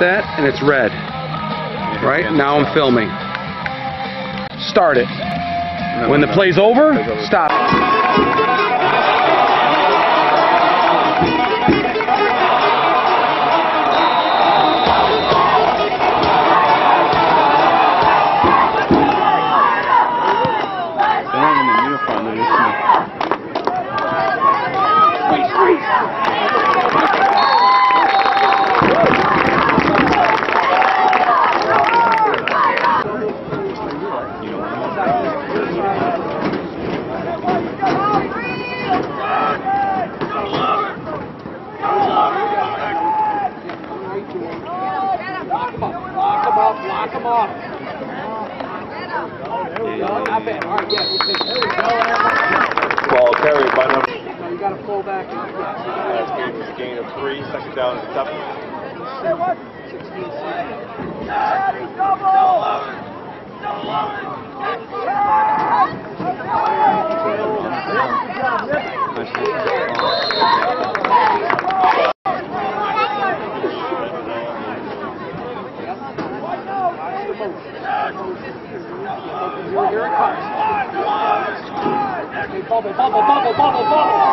that and it's red. Right? Now I'm filming. Start it. When the play's over, stop. They're not Ball carried by number. You got to pull back. That's gain, gain of three. Second down and seven. 抱抱抱抱抱抱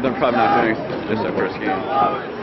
they're probably not doing this their first game.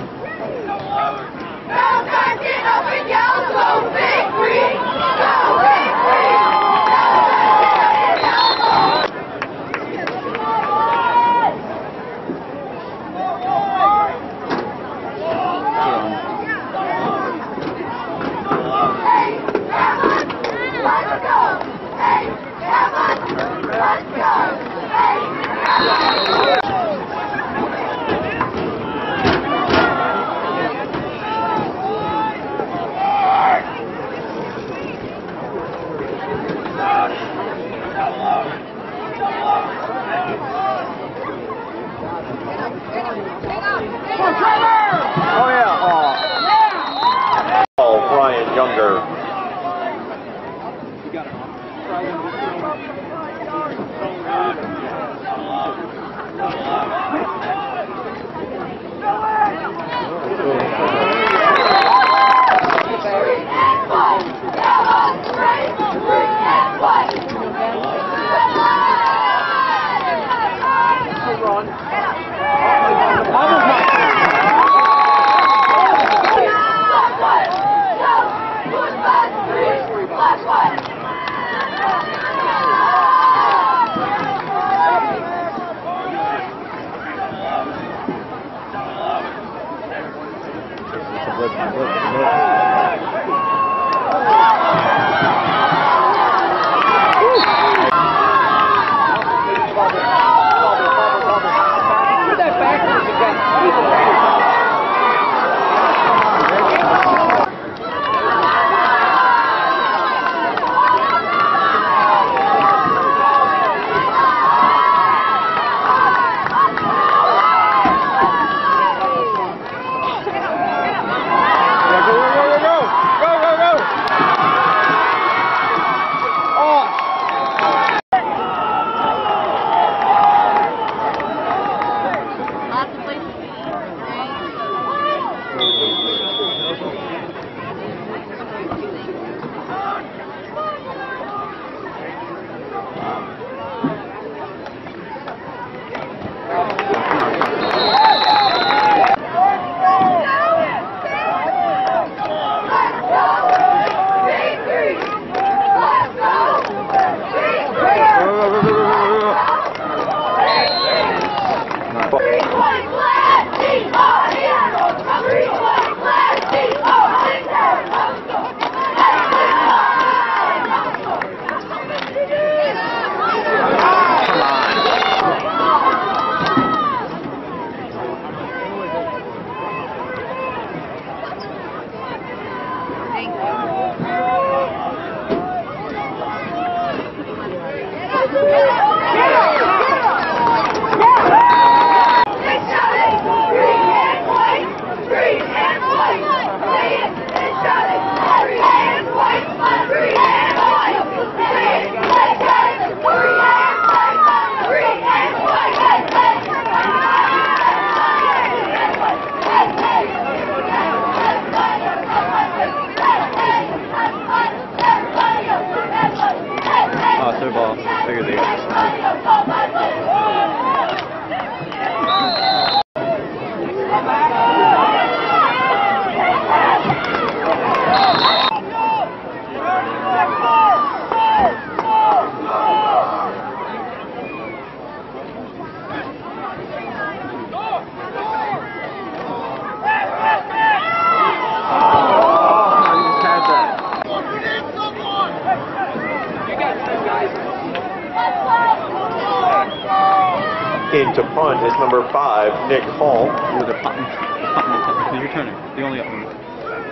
In to punt is number five, Nick Hall. Ooh, they're punting. They're punting. punting. Who's returning? The only um, one.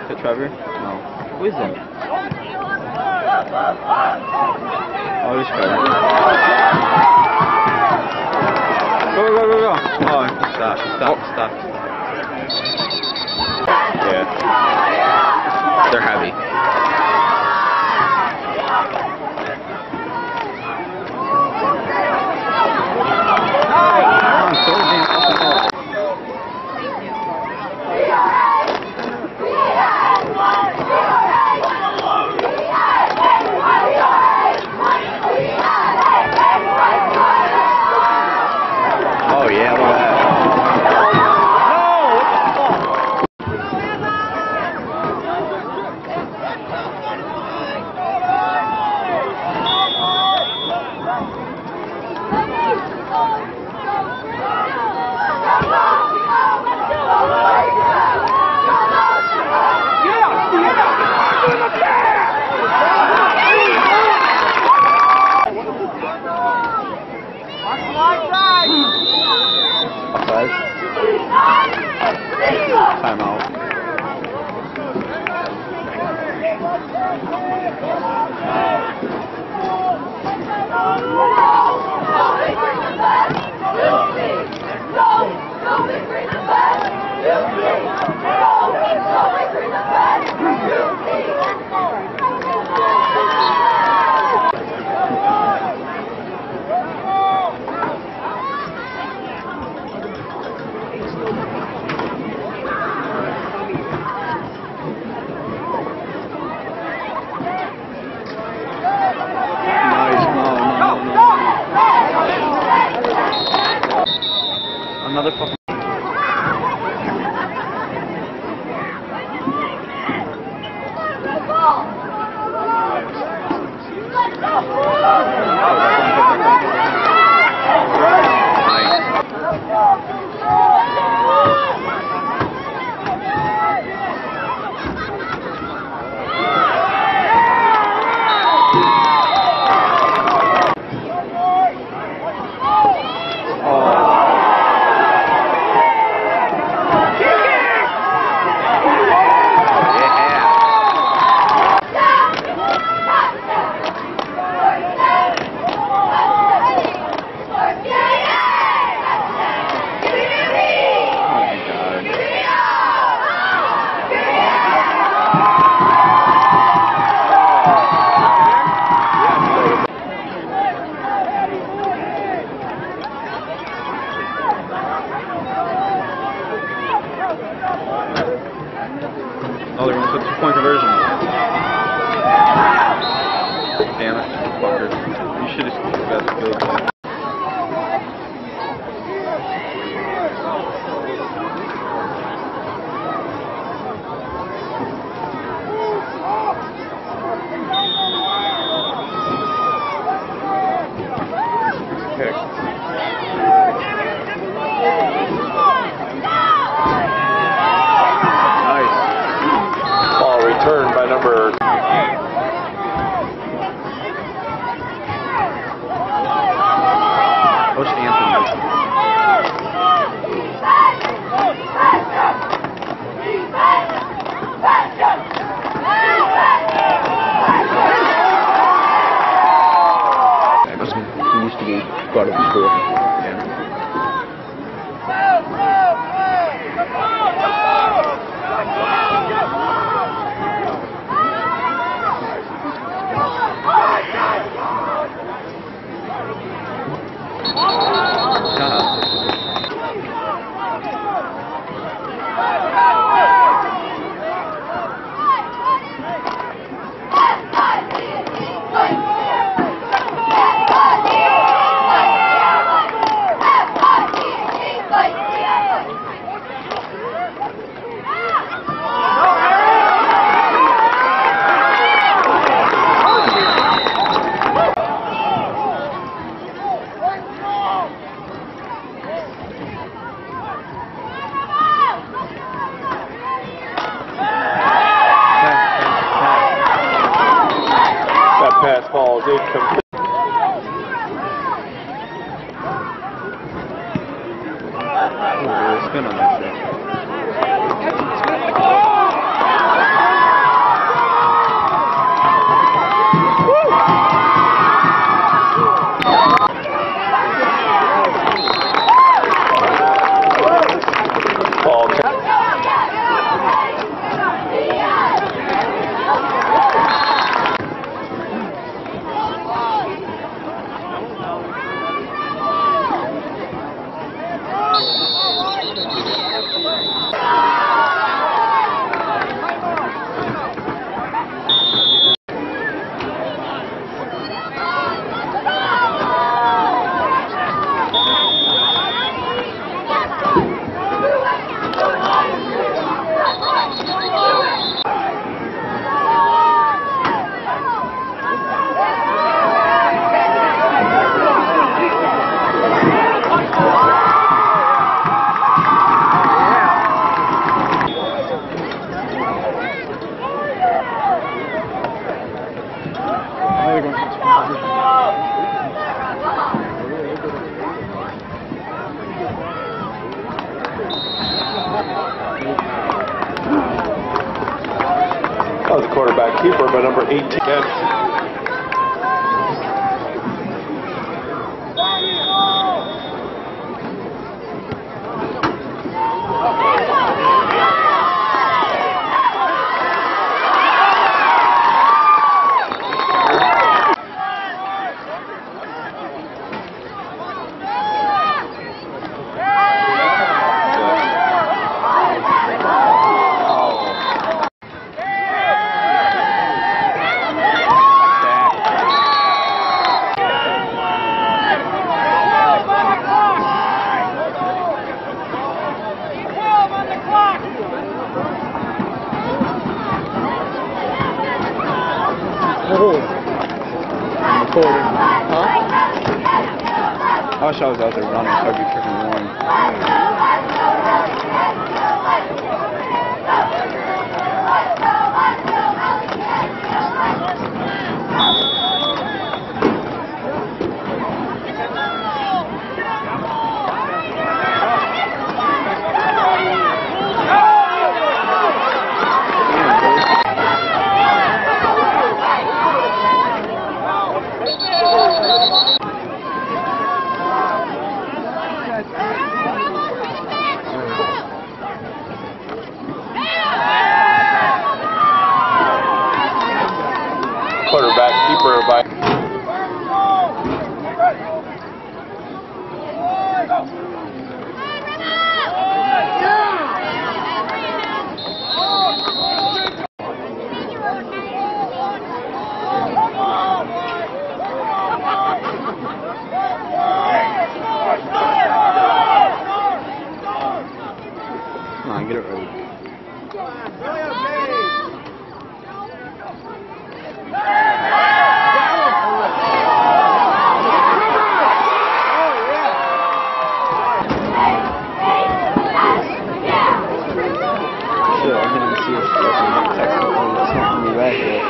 Is it Trevor? No. Who is it? Oh, it's Trevor. Go, go, go, go. Oh, he stopped. He stopped. Yeah. They're heavy. 白猫 Another Damn. You should have got the field I'm going to see if she can text me. It's not going to be right here.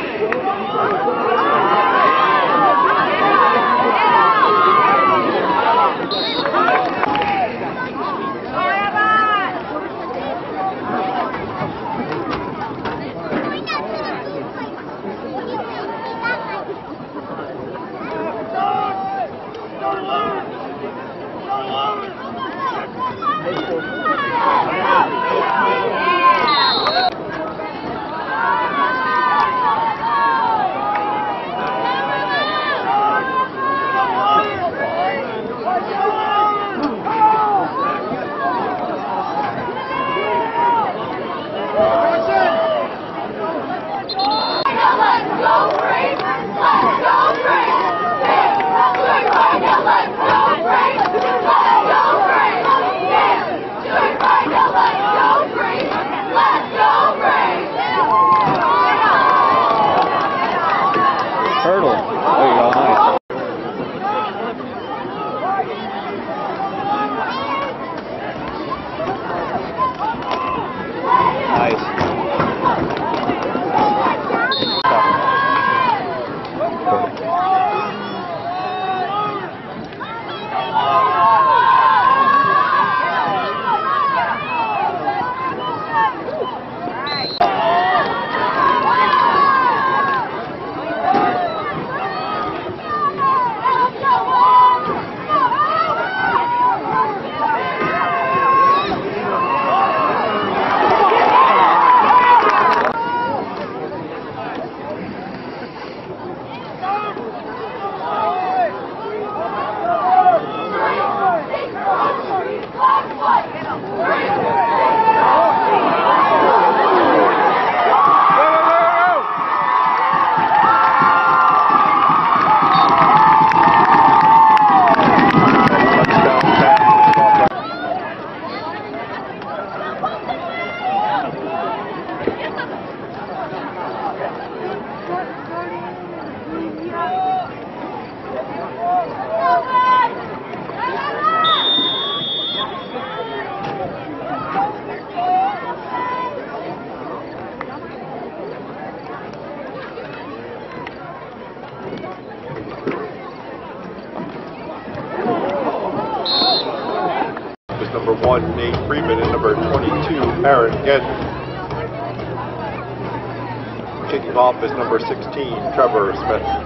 hurdle. Trevor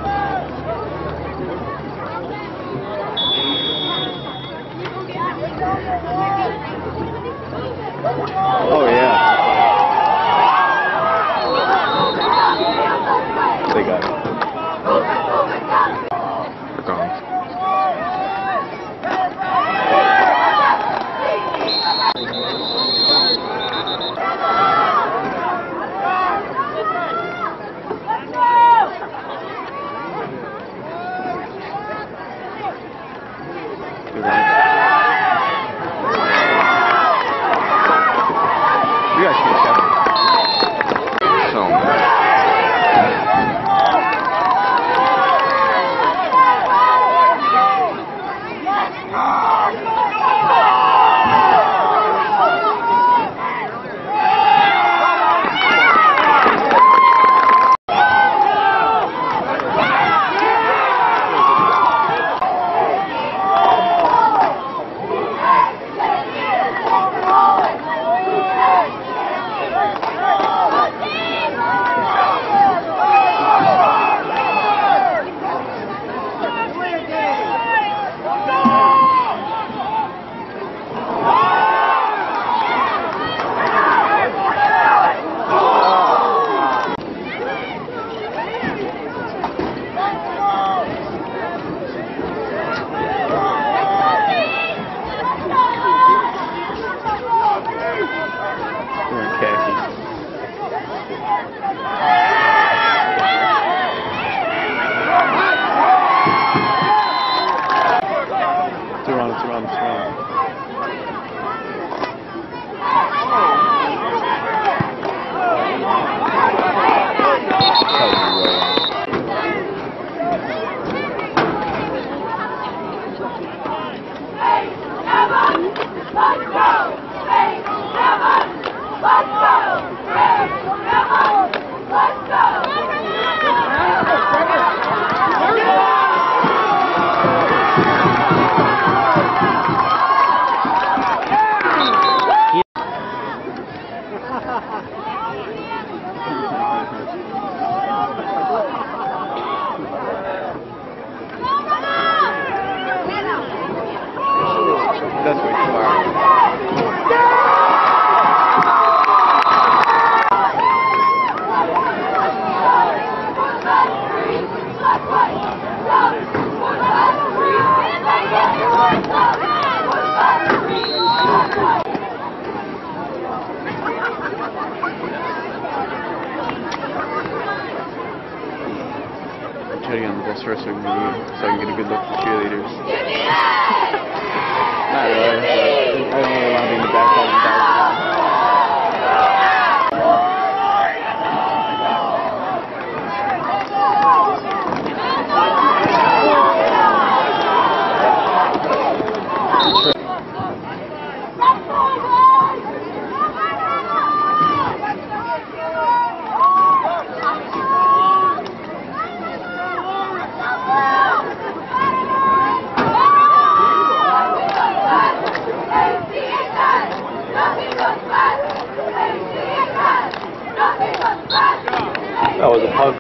That was a punt.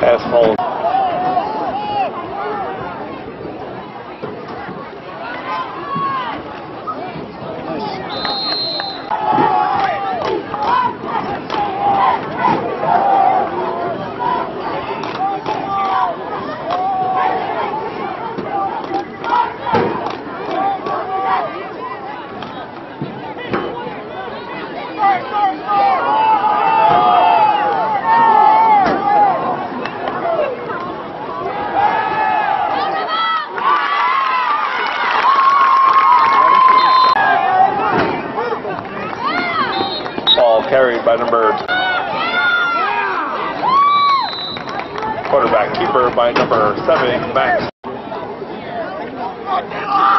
Pass hold. Ball carried by number quarterback keeper by number seven, Max. What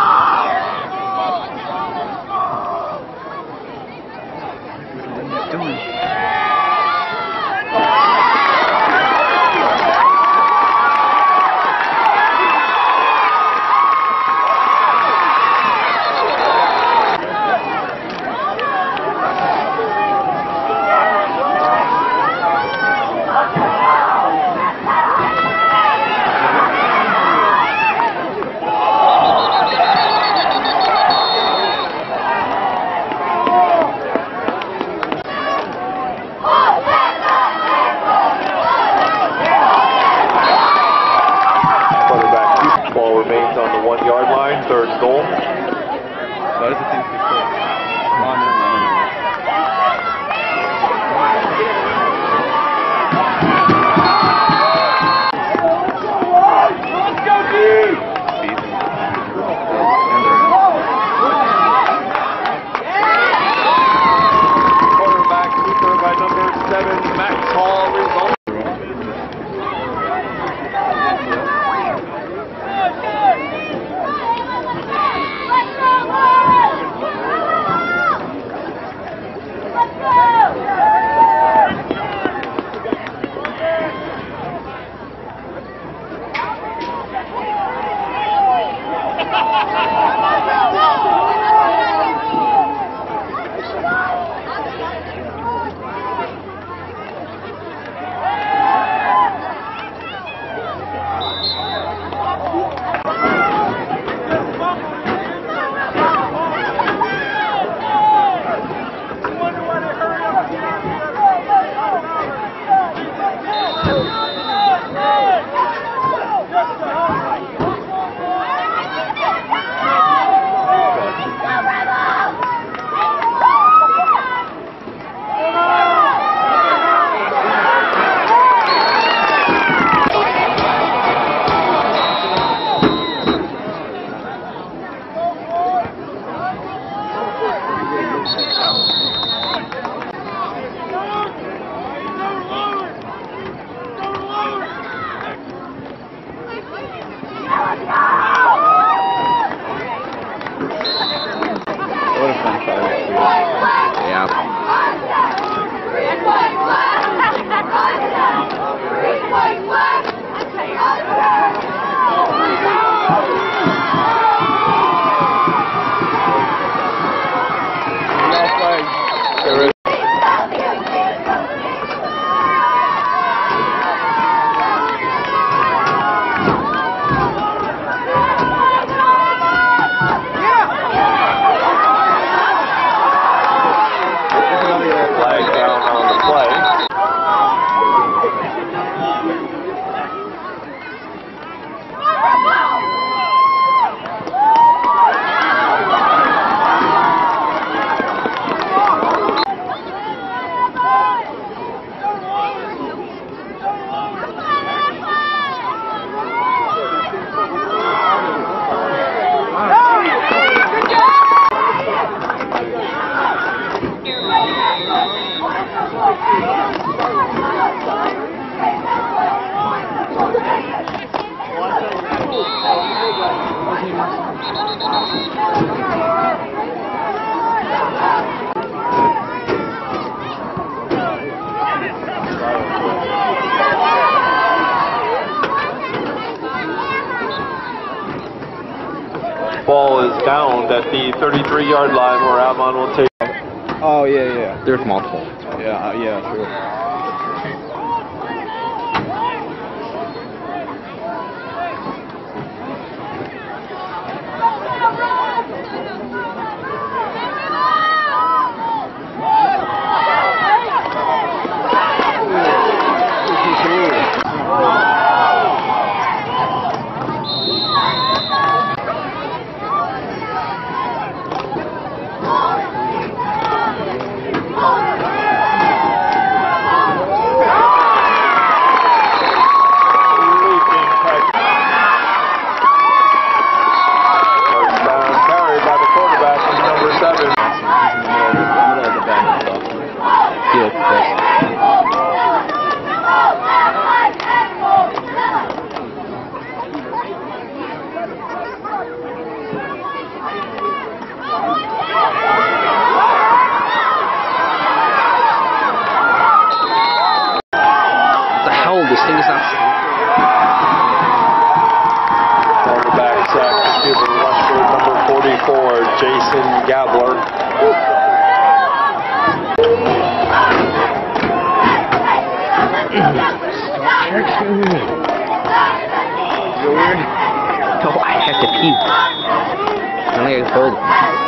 Oh, I have to pee. I only got